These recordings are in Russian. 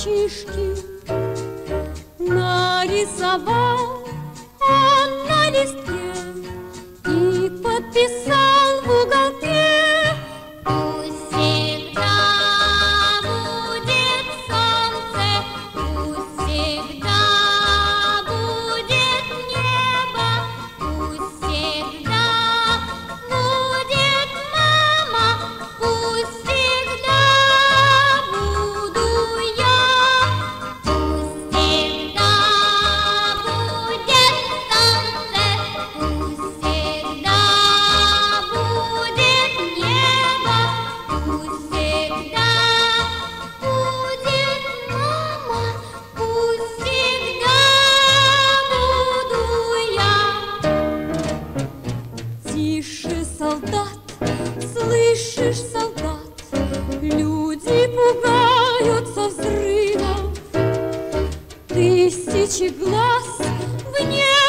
мальчишки нарисовал тысячи глаз в небо.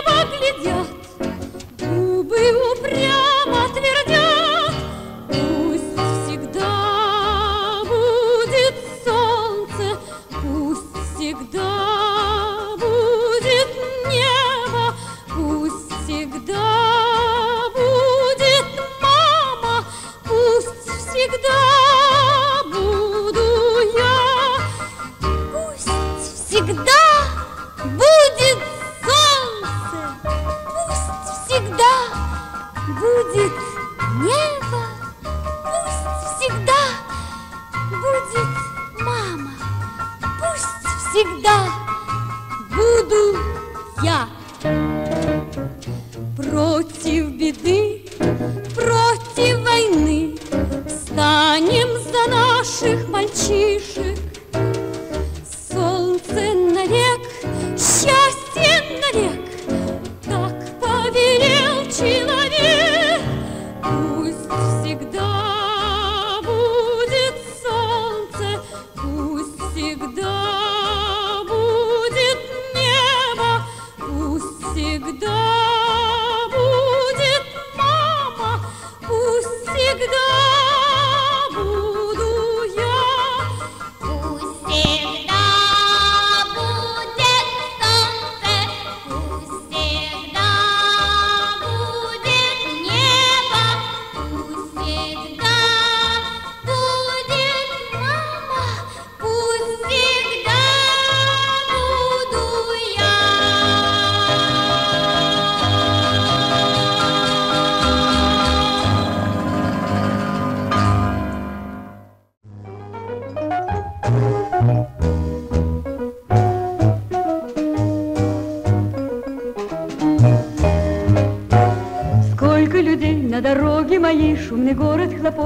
всегда.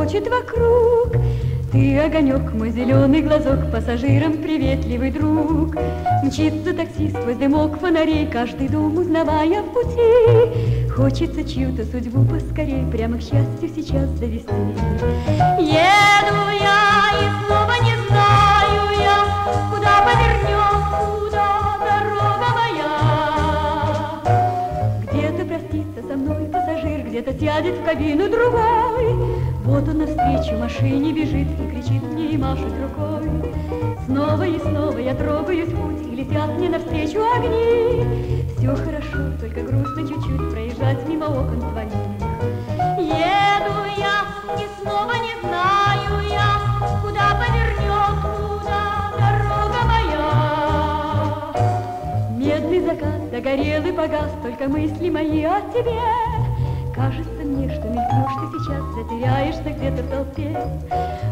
Хлопочет вокруг. Ты огонек, мой зеленый глазок, пассажирам приветливый друг. Мчится таксист сквозь дымок фонарей, каждый дом узнавая в пути. Хочется чью-то судьбу поскорей, прямо к счастью сейчас довести. Еду я и снова не знаю я, куда повернем, куда дорога моя. Где-то простится со мной где-то сядет в кабину другой. Вот он навстречу машине бежит и кричит мне и машет рукой. Снова и снова я трогаюсь в путь, и летят мне навстречу огни. Все хорошо, только грустно чуть-чуть проезжать мимо окон твоих. Еду я и снова не знаю я, куда повернет, куда дорога моя. Медный закат догорел и погас, только мысли мои о тебе. Кажется мне, что мелькнешь ты сейчас, затеряешься где-то в толпе.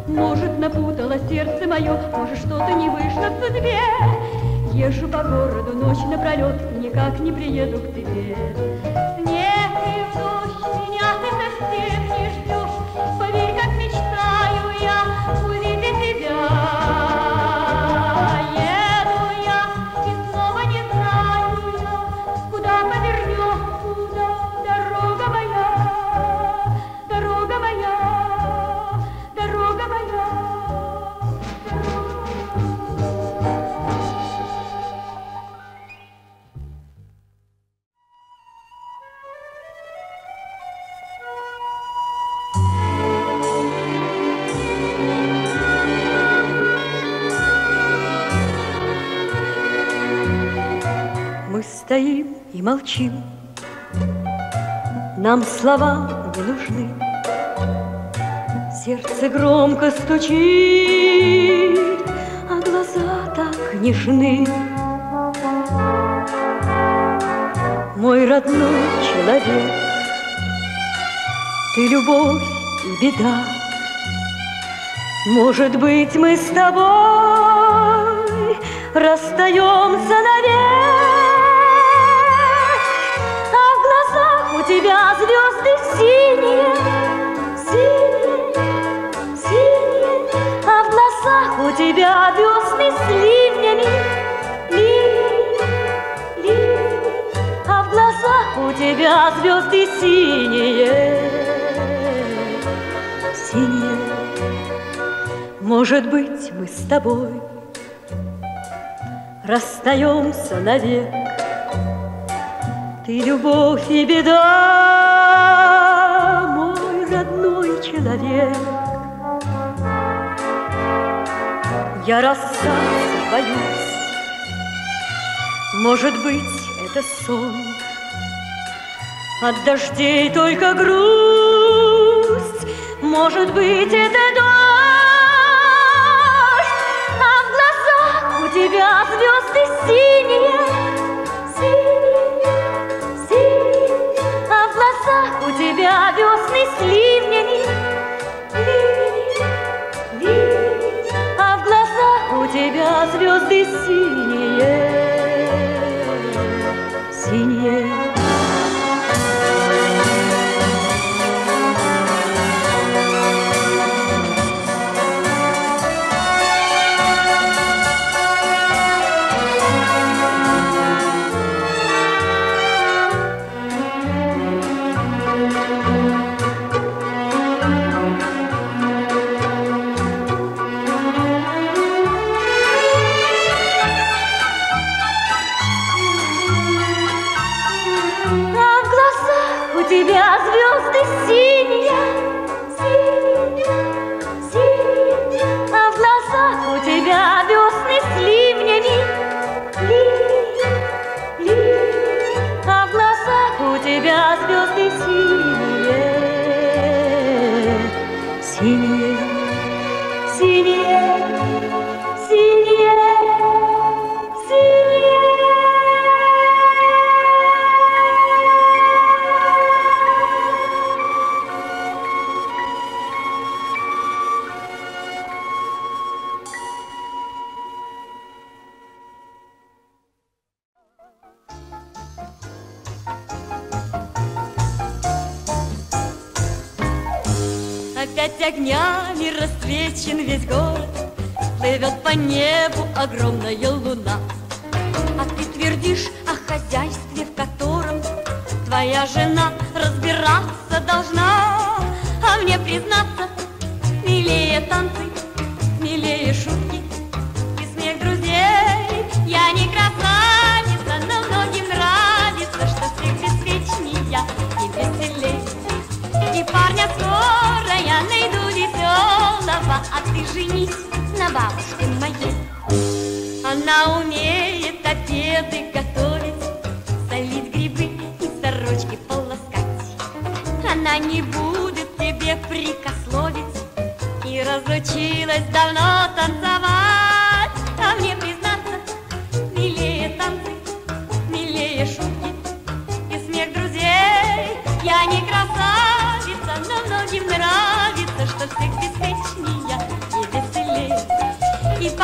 Может, напутало сердце мое, может, что-то не вышло в судьбе. Езжу по городу ночь напролет никак не приеду к тебе. Стоим и молчим. Нам слова не нужны. Сердце громко стучит, а глаза так нежны. Мой родной человек, ты любовь и беда. Может быть, мы с тобой расстаемся навек, тебя звезды синие, синие, синие, А в глазах у тебя весны с ливнями, ливнями, А в глазах у тебя звезды синие, синие. Может быть, мы с тобой расстаемся навек. Ты любовь и беда, мой родной человек. Я расстаться боюсь, может быть, это сон. От дождей только грусть, может быть, это дождь, а в глазах у тебя звезды синие, звезды синие, синие. На бабушке моей. Она умеет обеды готовить, солить грибы и сорочки полоскать. Она не будет тебе прикословить и разучилась давно танцевать. А мне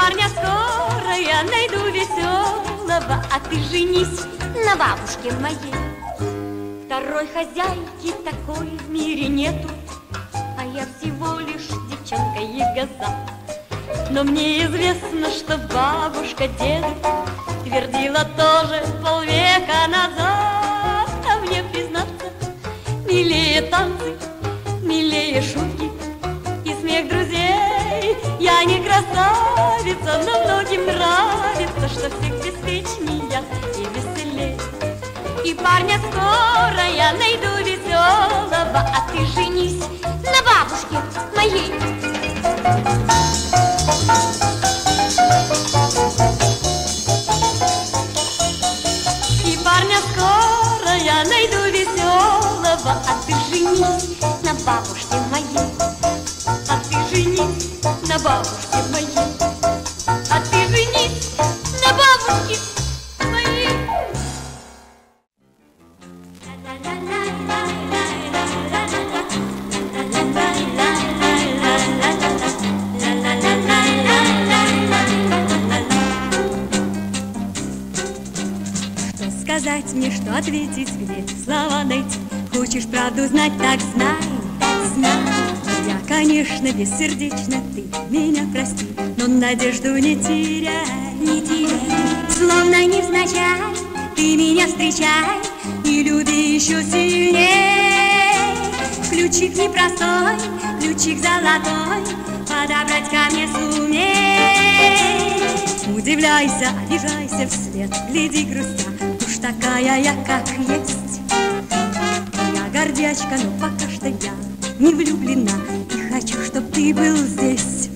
парня скоро я найду веселого, а ты женись на бабушке моей. Второй хозяйки такой в мире нету, а я всего лишь девчонка ягоза. Но мне известно, что бабушка деду твердила тоже полвека назад. А мне признаться, милее танцы, милее шутки и смех друзей не красавица, но многим нравится, что всех беспечнее и веселее. И парня скоро я найду веселого, а ты женись на бабушке моей. И парня скоро я найду веселого, а ты женись на бабушке моей. На бабушке моей. А ты женись на бабушке моей. Что сказать мне, что ответить, где слова найти? Хочешь правду знать, так знай, знай. Я, конечно, бессердечна, надежду не теряй, не теряй. Словно невзначай, ты меня встречай и люби еще сильней. Ключик непростой, ключик золотой, подобрать ко мне сумей. Удивляйся, обижайся вслед, гляди грустя, уж такая я, как есть. Я гордячка, но пока что я не влюблена И хочу, чтоб ты был здесь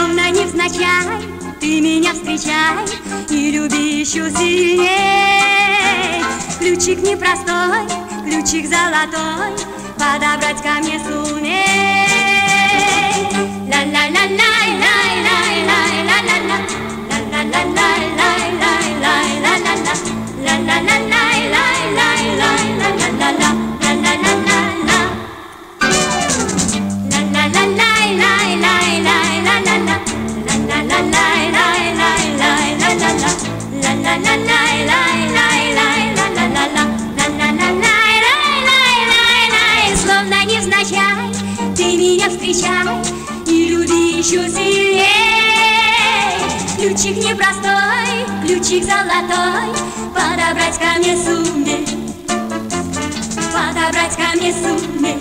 Словно невзначай ты меня встречай И люби еще сильней. Ключик непростой, ключик золотой Подобрать ко мне сумей. Словно еще сильней. Ключик непростой, ключик золотой. Подобрать ко мне сумей Подобрать ко мне сумей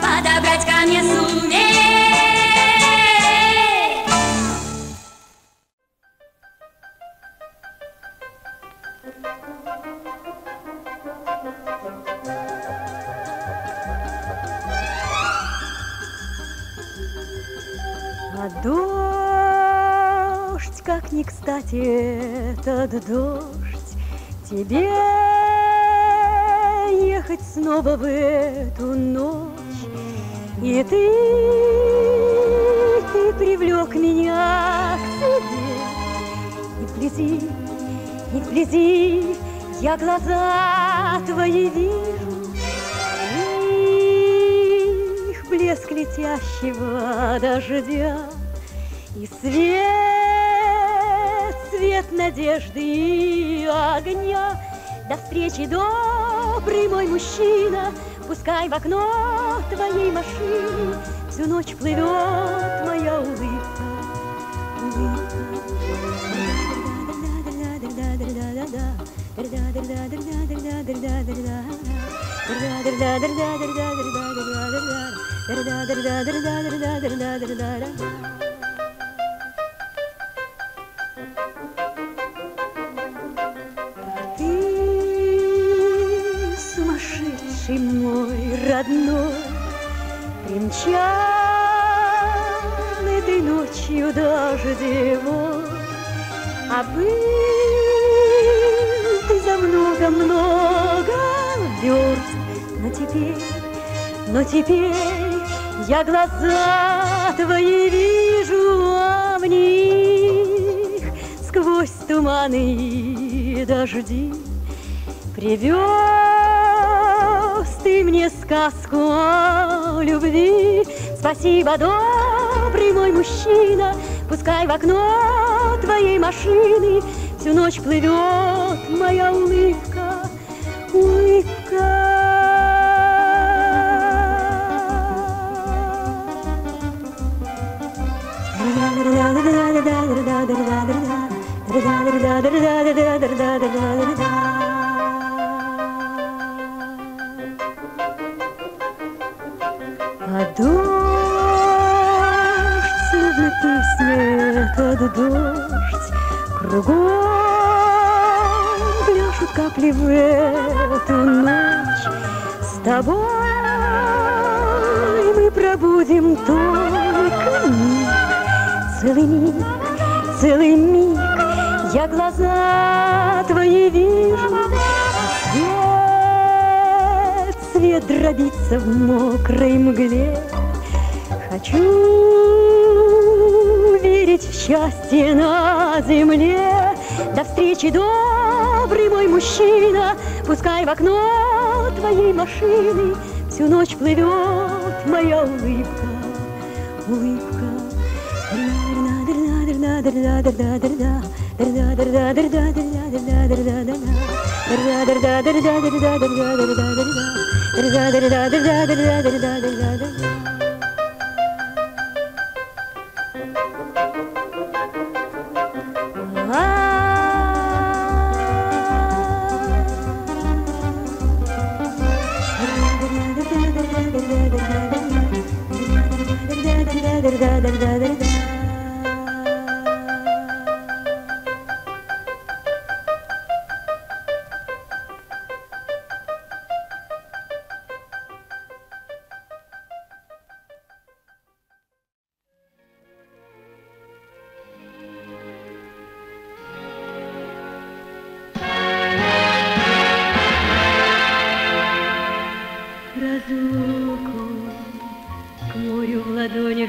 Подобрать ко мне сумей не кстати этот дождь, Тебе ехать снова в эту ночь. И ты, ты привлек меня к себе. И вблизи, и вблизи я глаза твои вижу, их блеск летящего дождя И свет, свет надежды и огня. До встречи, добрый мой мужчина Пускай в окно твоей машины Всю ночь плывет моя улыбка, Ты мой родной, Примчал этой ночью дождевой, А был ты за много-много верст, Но теперь, но теперь я глаза твои вижу, а в них сквозь туманы и дожди Привез ты мне сказку о любви. Спасибо, добрый мой мужчина, Пускай в окно твоей машины Всю ночь плывет моя улыбка, А тобой мы пробудем только миг, целый миг, целый миг. Я глаза твои вижу, а свет, свет дробится в мокрой мгле. Хочу верить в счастье на земле. До встречи, добрый мой мужчина, пускай в окно своей машины Всю ночь плывет моя улыбка, улыбка.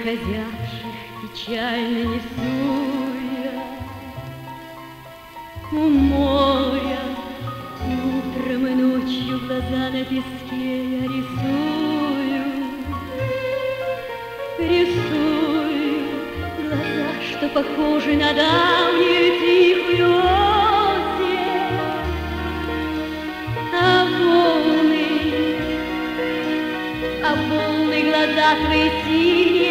бродячих печально несу я у моря. Утром и ночью глаза на песке я рисую, рисую глаза, что похожи на давнюю тихую осень. А волны, а волны глаза твои тихие,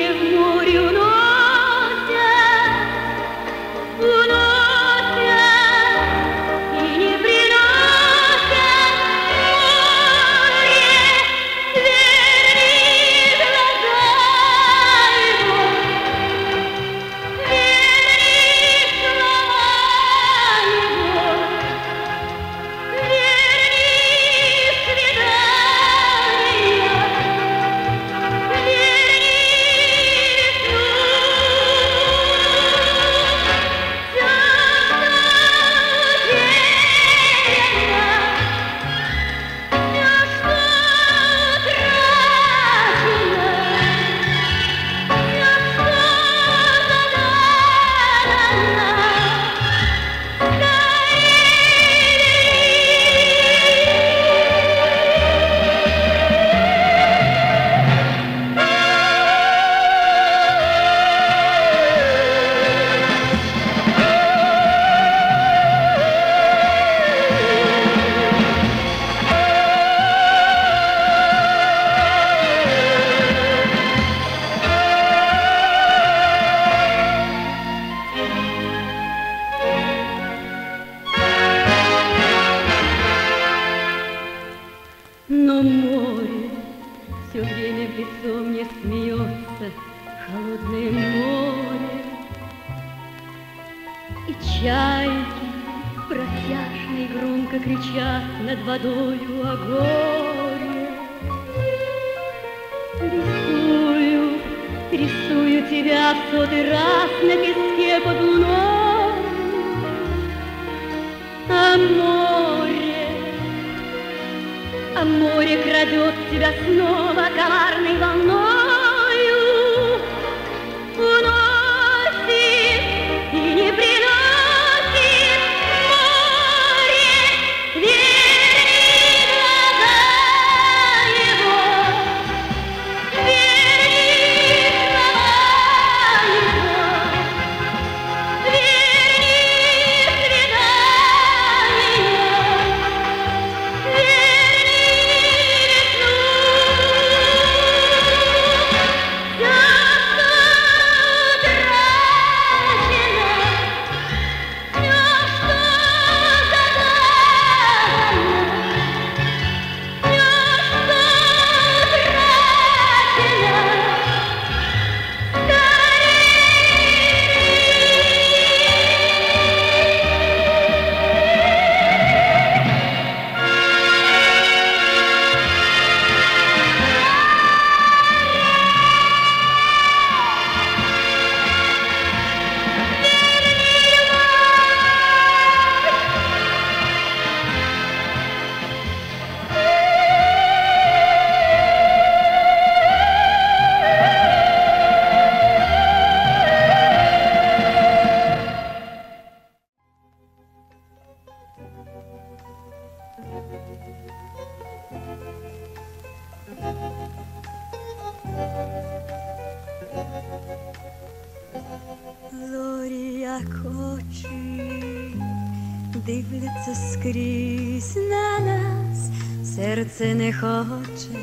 скрізь на нас, серце не хоче,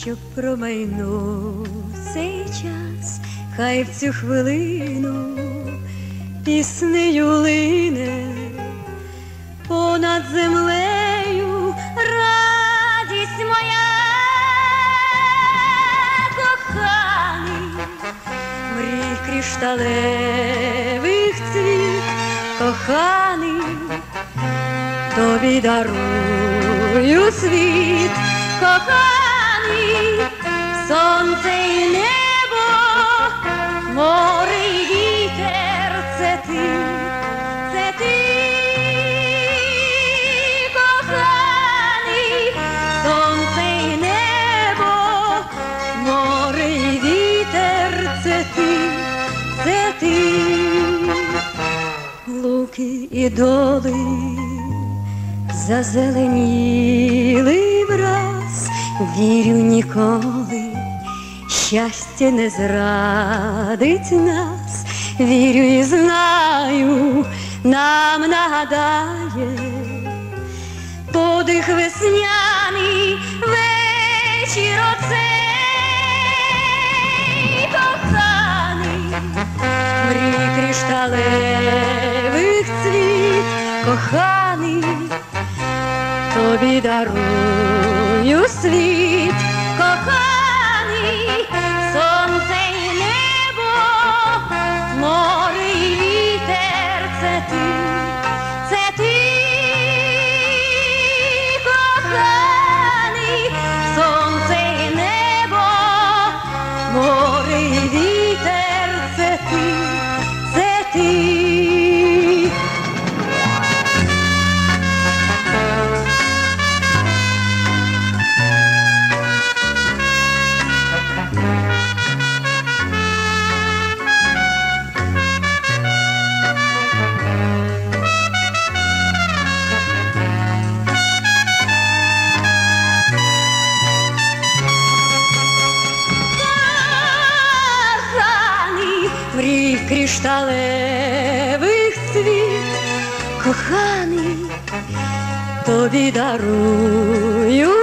щоб промайнув цей час, хай в цю хвилину піснею лине понад землею. Радість моя, коханий, мрій кришталевих цвіт, коханий, тобі дарую світ, коханий, сонце і небо, море і вітер, це ти, це ти, коханий, сонце і небо, море і вітер, це ти, це ти, луки і доли зазеленіли враз, вірю ніколи, щастя не зрадить нас, вірю і знаю, нам нагадає подих весняний вечір оцей коханий, мрій кришталевих тобі дарую світ, мрій кришталевих цвіт, коханий, тобі дарую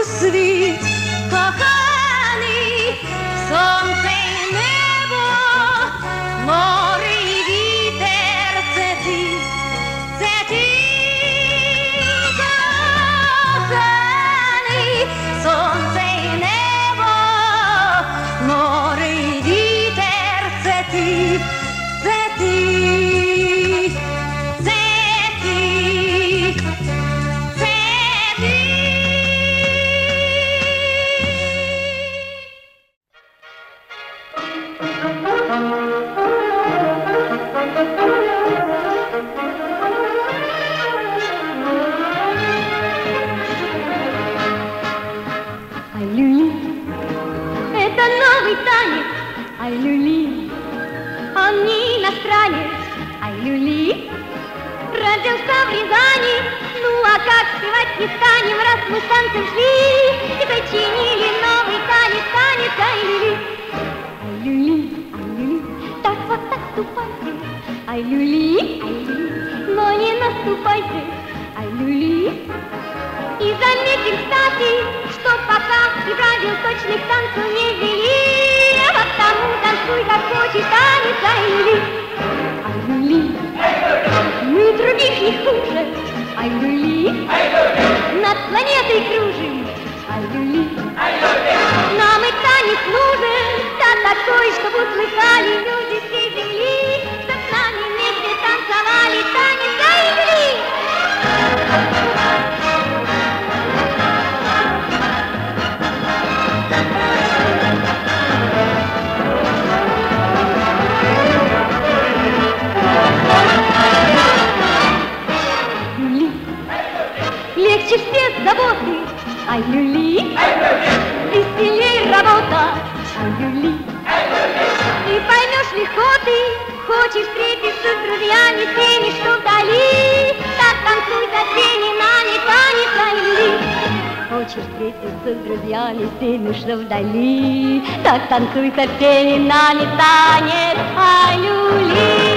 Мы с танцем шли и сочинили новый танец, танец, ай, люли. Ай, люли, ай, люли, так вот так ступайте. Ай, люли, ай, люли, но не наступайте. Ай, люли, и заметим, кстати, что пока и правил точных танцев не ввели, а потому танцуй, как хочешь, танец, ай, люли. Ай, люли, мы других не хуже, ай, люли, над планетой кружим, ай, люли. Нам и танец нужен, да такой, чтобы услыхали люди всей земли, чтоб с нами вместе танцевали танец, Легче все заботы, ай, люли. Веселей работа, ай, люли. И поймешь легко ты, хочешь встретиться с друзьями, теми, что вдали. Так танцуй со всеми нами, танец, ай, люли. Хочешь встретиться с друзьями, теми, что вдали. Так танцуй со всеми нами, танец, ай, люли.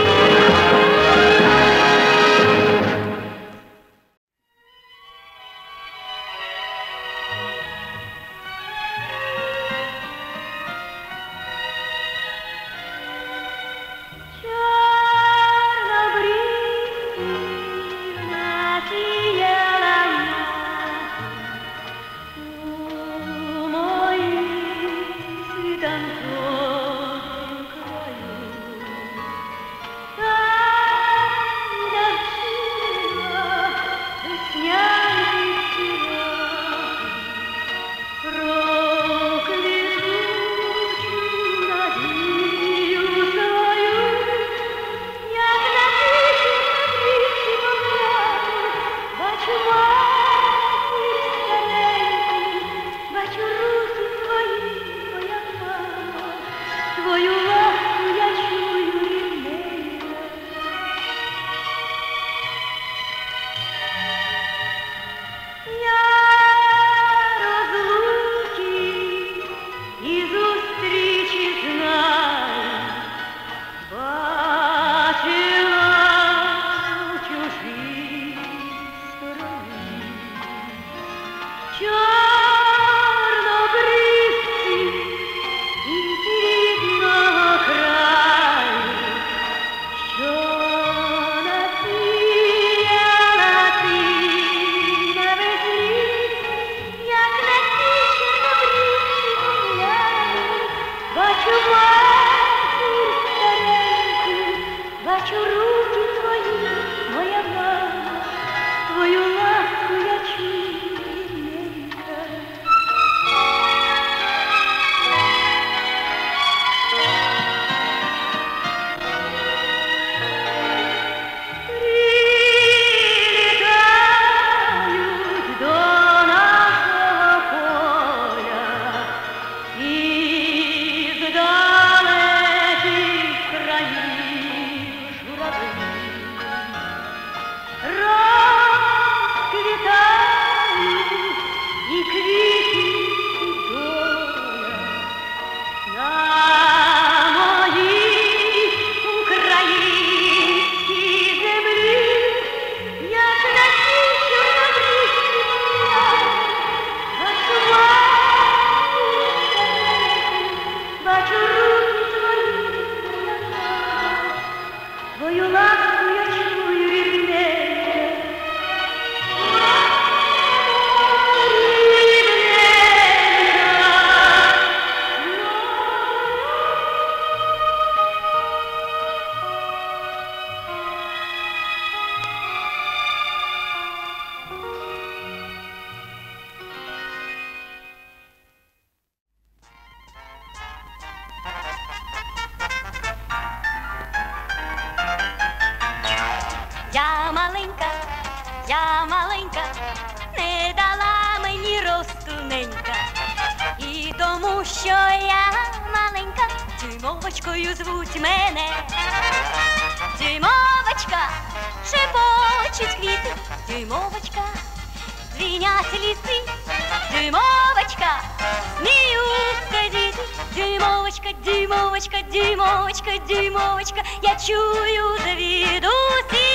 Я чую звідусі.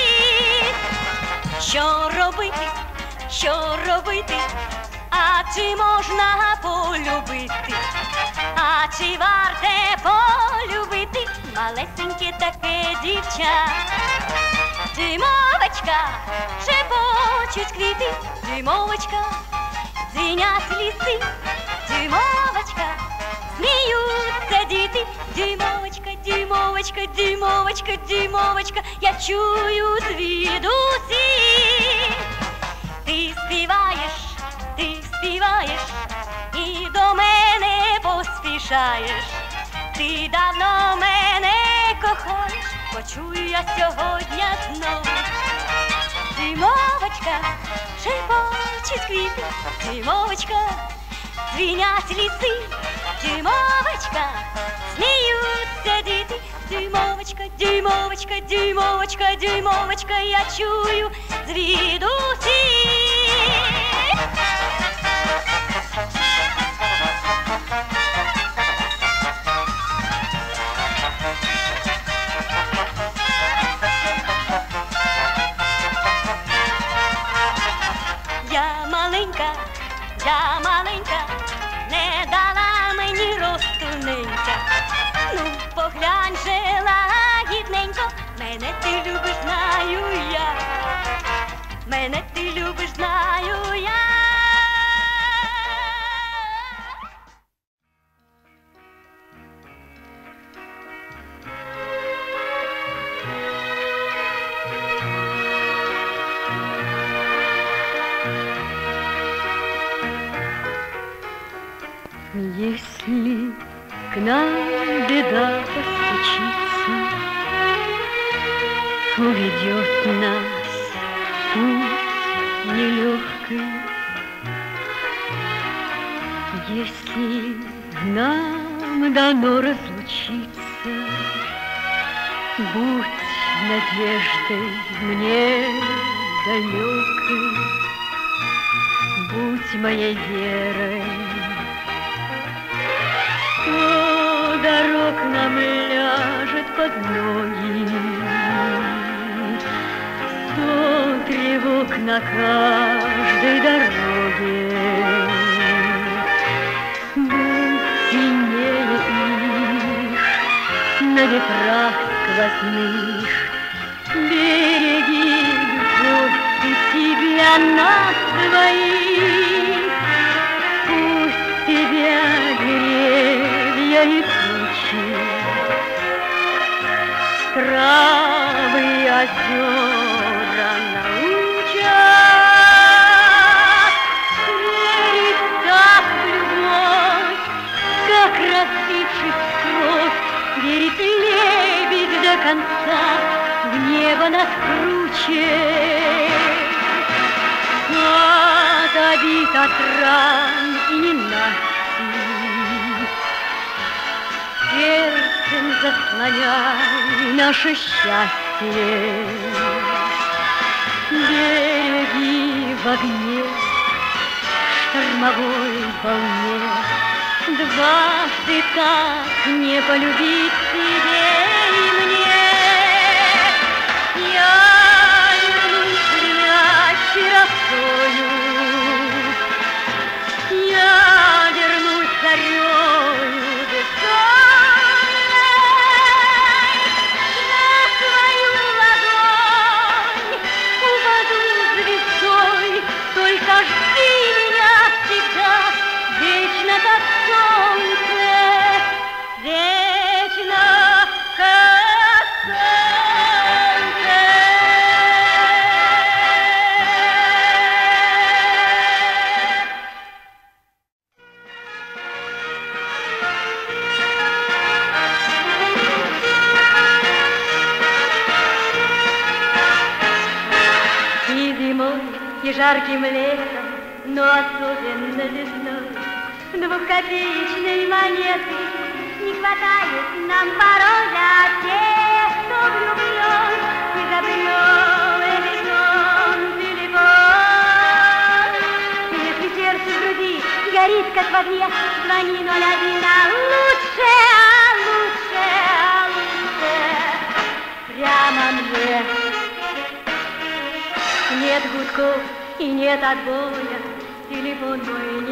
Що робити, що робити, а чи можна полюбити, а чи варте полюбити? Малесеньке таке дівча? Димовочка, шепочуть квіти, димовочка, дзвінять ліси, димовочка, сміються діти, димовочка, димовочка, димовочка, димовочка, я чую звідусі. Ти співаєш, ти співаєш і до мене поспішаєш. Ти давно мене кохаєш, почую я сьогодні знову. Зимовочка, шепочуть квіти, зимовочка, дзвінять ліси, зимовочка, сміються діти, дюймовочка, дюймовочка, дюймовочка, дюймовочка, я чую звідусі. Я Мене ти любиш, знаю тревог на каждой дороге. Будь сильнее их на ветрах сквозных, Береги, любовь, ты себя нас двоих, Пусть тебя деревья и тучи травы и небо нас круче. От обид, от ран и ненастий сердцем заслоняй наше счастье. Береги в огне, штормовой волне, Дважды так не полюбить тебе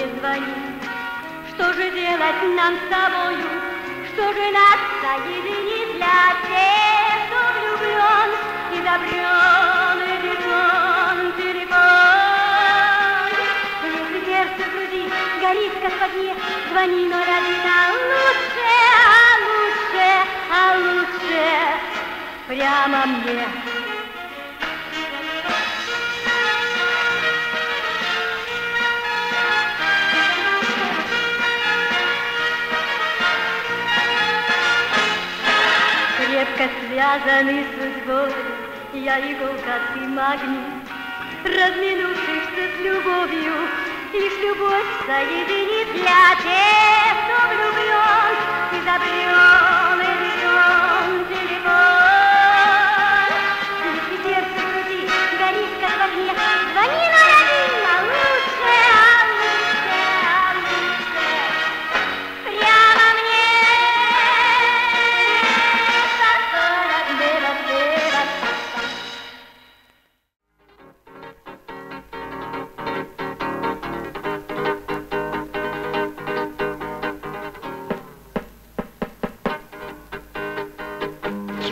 не звонит. Что же делать нам с тобою? Что же нас соединит для тех, кто влюблен и добрен телефон, телефон? Если сердце в груди горит, как в огне, звони 01, а лучше, а лучше, а лучше прямо мне. Связаны судьбой, я иголка, ты магнит, разминувшихся с любовью, лишь любовь соединит. Для тех, кто влюблен и забрел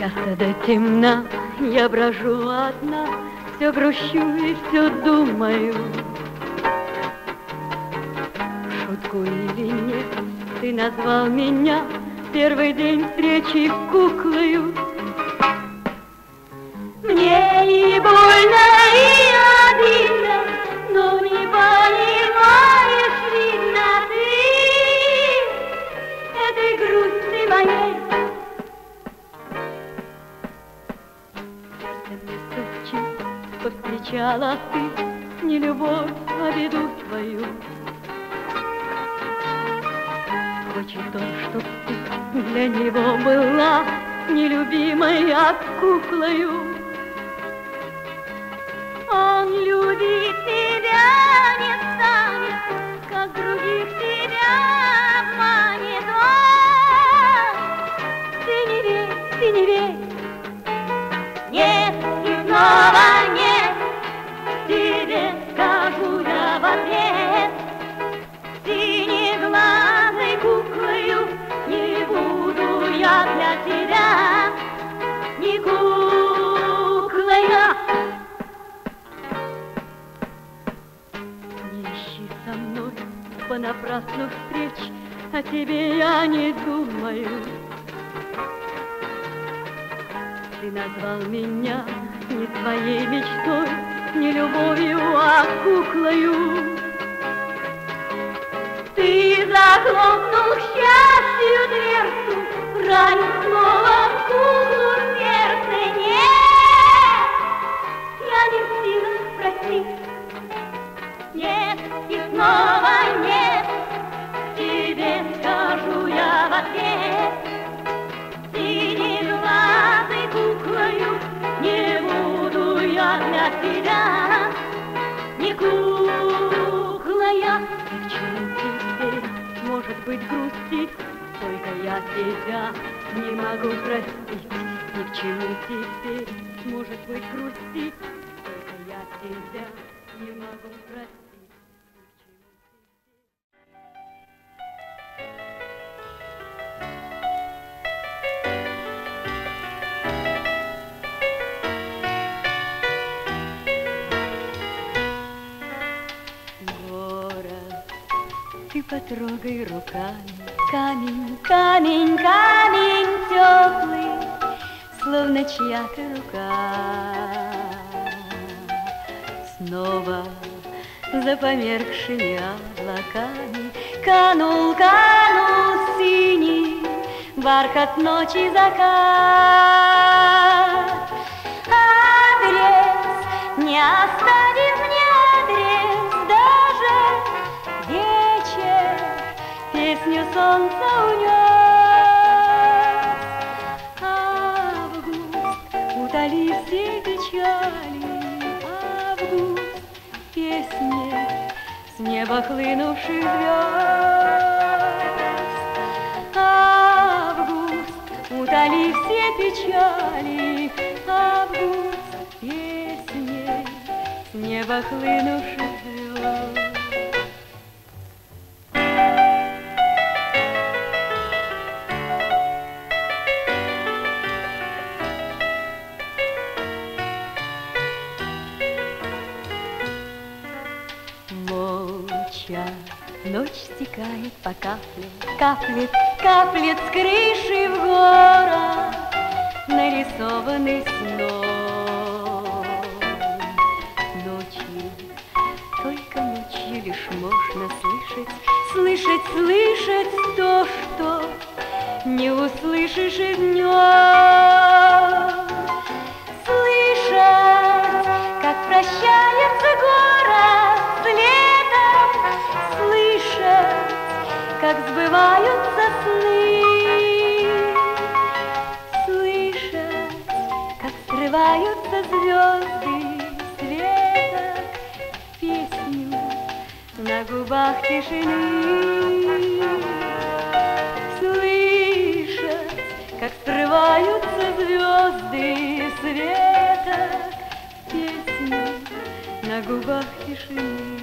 Часто до темна я брожу одна, все грущу и все думаю. Шутку или нет, ты назвал меня первый день встречи куклою. Нелюбимая куклою. Понапрасну встреч, о тебе я не думаю. Ты назвал меня не твоей мечтой, не любовью, а куклою. Ты захлопнул к счастью дверцу, ранил снова куклу быть, грустить, только я тебя не могу простить. Ни к чему теперь, может быть, грустить, только я тебя не могу простить. Потрогай руками Камень, камень, камень теплый, Словно чья-то рука. Снова за померкшими облаками Канул, канул синий бархат ночи закат. Адрес не оставив солнца унес. Август, утоли все печали, Август, песни с неба хлынувших звезд. Август, утоли все печали, Август, песни с неба хлынувших Молча ночь стекает по капле, Каплет, каплет с крыши в город, Нарисованный сном. Ночью, только ночью лишь можно слышать, Слышать, слышать то, что не услышишь и днем. Губах тишины. Слышать, как скрываются звезды света, Песню на губах тишины.